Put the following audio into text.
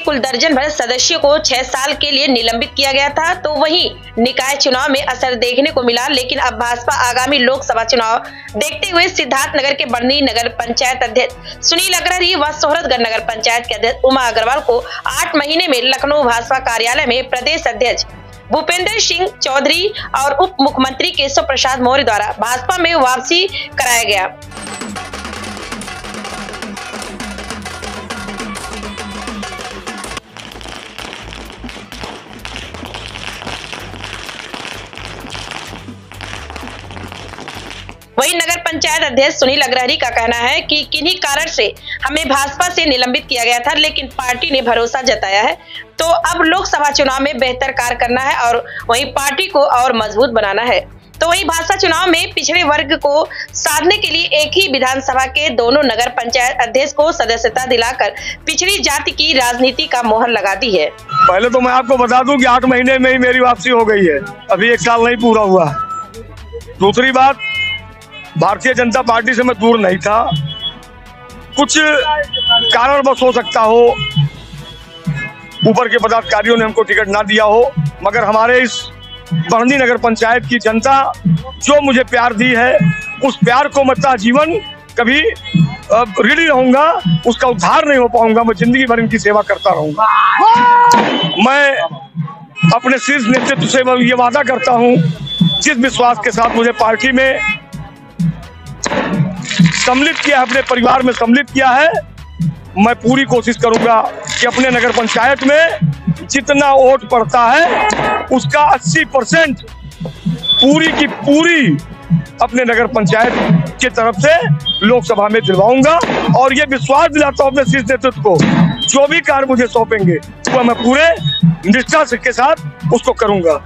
कुल दर्जन भर सदस्यों को छह साल के लिए निलंबित किया गया था। तो वहीं निकाय चुनाव में असर देखने को मिला, लेकिन अब भाजपा आगामी लोकसभा चुनाव देखते हुए सिद्धार्थ नगर के बर्नी नगर पंचायत अध्यक्ष, सुनील अग्रहरी व सोहरतगढ़ नगर पंचायत के अध्यक्ष उमा अग्रवाल को आठ महीने में लखनऊ भाजपा कार्यालय में प्रदेश अध्यक्ष भूपेंद्र सिंह चौधरी और उप मुख्यमंत्री केशव प्रसाद मौर्य द्वारा भाजपा में वापसी कराया गया। पंचायत अध्यक्ष सुनील अग्रहरी का कहना है कि किन्हीं कारण से हमें भाजपा से निलंबित किया गया था, लेकिन पार्टी ने भरोसा जताया है। तो अब लोकसभा चुनाव में बेहतर कार्य करना है और वहीं पार्टी को और मज़बूत बनाना है। तो वहीं भाजपा चुनाव में पिछड़े वर्ग को साधने के लिए एक ही विधानसभा के दोनों नगर पंचायत अध्यक्ष को सदस्यता दिलाकर पिछड़ी जाति की राजनीति का मोहर लगा दी है। पहले तो मैं आपको बता दूँ कि आठ महीने में ही मेरी वापसी हो गई है। अभी एक साल नहीं पूरा हुआ। दूसरी बात भारतीय जनता पार्टी से मैं दूर नहीं था। कुछ कारणवश हो सकता हो, ऊपर के पदाधिकारियों ने हमको टिकट ना दिया हो, मगर हमारे इस बरनी नगर पंचायत की जनता जो मुझे प्यार दी है, उस प्यार को मैं जीवन कभी ऋणी रहूँगा, उसका उद्धार नहीं हो पाऊँगा, मैं ज़िंदगी भर इनकी सेवा करता रहूँगा। मैं अपने शीर्ष नेतृत्व से ये वादा करता हूँ, जिस विश्वास के साथ मुझे पार्टी में सम्मिलित किया है, अपने परिवार में सम्मिलित किया है। मैं पूरी कोशिश करूँगा कि अपने नगर पंचायत में जितना वोट पड़ता है, उसका 80 परसेंट पूरी की पूरी अपने नगर पंचायत की तरफ़ से लोकसभा में दिलवाऊँगा। और ये विश्वास दिलाता हूँ अपने शीर्ष नेतृत्व को, जो भी कार्य मुझे सौंपेंगे, वह मैं पूरे निष्ठा के साथ उसको करूँगा।